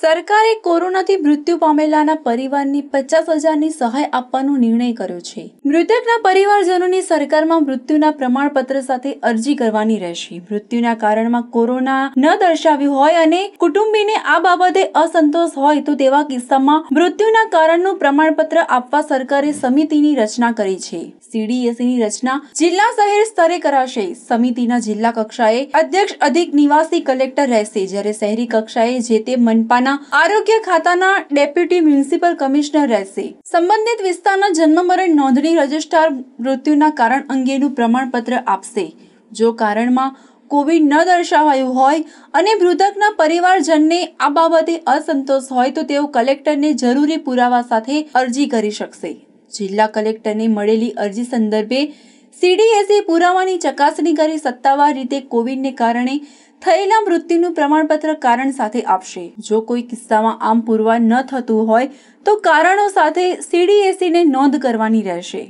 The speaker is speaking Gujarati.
સરકારે કોરોનાથી મૃત્યુ પામેલાના પરિવારની પચાસ હજારની સહાય આપવાનો નિર્ણય કર્યો છે. મૃતકના પરિવારજનોની સરકારમાં મૃત્યુના પ્રમાણપત્ર સાથે અરજી કરવાની રહેશે. મૃત્યુના કારણમાં કોરોના ન દર્શાવ્યું હોય અને કુટુંબીને આ બાબતે અસંતોષ હોય તો તેવા કિસ્સામાં મૃત્યુના કારણનું પ્રમાણપત્ર આપવા સરકારે સમિતિની રચના કરી છે. સીડીએસની રચના જિલ્લા શહેર સ્તરે કરાશે. સમિતિના જિલ્લા કક્ષાએ અધ્યક્ષ અધિક નિવાસી કલેક્ટર રહેશે. જ્યારે શહેરી કક્ષાએ જે તે મનપાના આરોગ્ય ખાતાના ડેપ્યુટી મ્યુનિસિપલ કમિશનર રહેશે. સંબંધિત વિસ્તારના જન્મ મરણ નોંધણી રજિસ્ટ્રાર મૃત્યુના કારણ અંગેનું પ્રમાણપત્ર આપશે. જો કારણમાં કોવિડ ન દર્શાવાયું હોય અને મૃતકના પરિવારજનને આ બાબતે અસંતોષ હોય તો તેઓ કલેક્ટરને જરૂરી પુરાવા સાથે અરજી કરી શકશે. જિલ્લા કલેક્ટરને મળેલી અરજી સંદર્ભે સીડીએસએ પુરાવાની ચકાસણી કરી સત્તાવાર રીતે કોવિડને કારણે થયેલા મૃત્યુનું પ્રમાણપત્ર કારણ સાથે આપશે. જો કોઈ કિસ્સામાં આમ પુરવાર ન થતું હોય, તો કારણો સાથે સીડીએસસીને નોંધ કરવાની રહેશે.